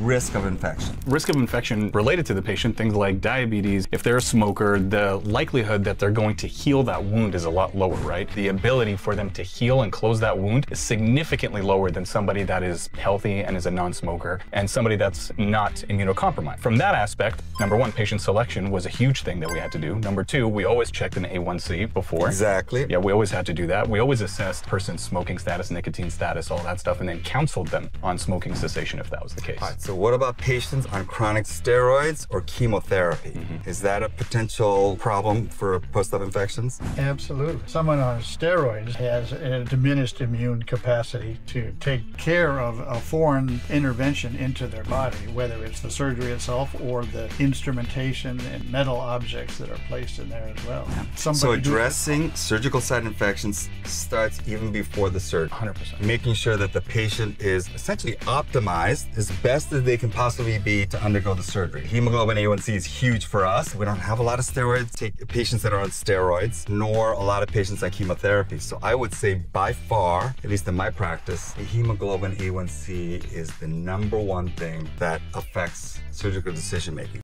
risk of infection? Risk of infection related to the patient, things like diabetes, if they're a smoker, the likelihood that they're going to heal that wound is a lot lower, right? The ability for them to heal and close that wound is significantly lower than somebody that is healthy and is a non-smoker and somebody that's not immunocompromised. From that aspect, number one, patient selection was a huge thing that we had to do. Number two, we always checked an A1C before. Exactly. Yeah, we always had to do that. We always assessed person's smoking status, nicotine status, all that stuff, and then counseled them on smoking cessation if that was the case. All right, so what about patients on chronic steroids or chemotherapy? Mm-hmm. Is that a potential problem for post-op infections? Absolutely. Someone on steroids has a diminished immune capacity to take care of a foreign intervention into their body, whether it's the surgery itself or the instrumentation and metal objects that are placed in there as well. So Somebody who- addressing surgical site infections starts even before the surgery. 100%. Making sure that the patient is essentially optimized as best as they can possibly be to undergo the surgery. Hemoglobin A1C is huge for us. We don't have a lot of steroids, take patients that are on steroids, nor a lot of patients on chemotherapy. So I would say by far, at least in my practice, hemoglobin A1C is the number one thing that affects surgical decision making.